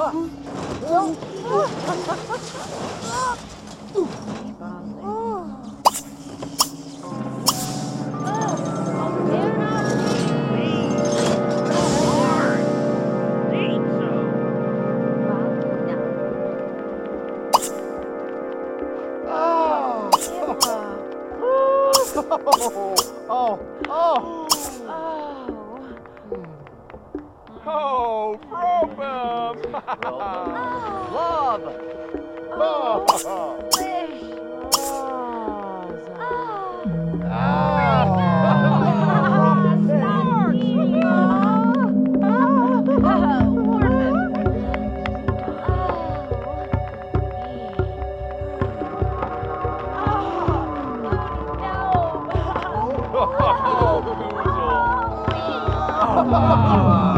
Oh, oh, oh, oh, bro. Probum! Love. Oh. Oh!